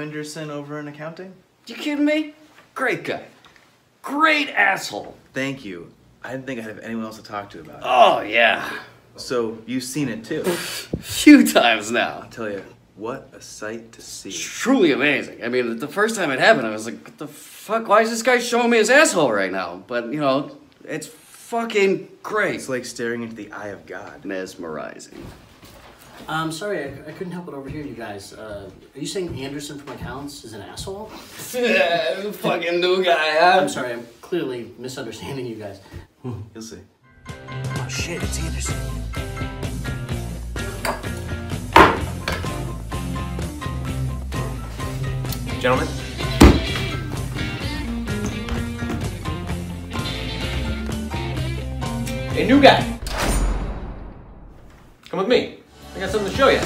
Anderson over in accounting? You kidding me? Great guy. Great asshole. Thank you. I didn't think I'd have anyone else to talk to about it. Oh, yeah. So, you've seen it too. Few times now. I'll tell you, what a sight to see. Truly amazing. I mean, the first time it happened, I was like, what the fuck? Why is this guy showing me his asshole right now? But, you know, it's fucking great. It's like staring into the eye of God. mesmerizing. I'm sorry, I, I couldn't help but overhear you guys. Uh, are you saying Anderson from accounts is an asshole? fucking new guy, I'm sorry, I'm clearly misunderstanding you guys. You'll see. Oh shit, it's Anderson. Gentlemen? A new guy! Come with me. I got something to show you.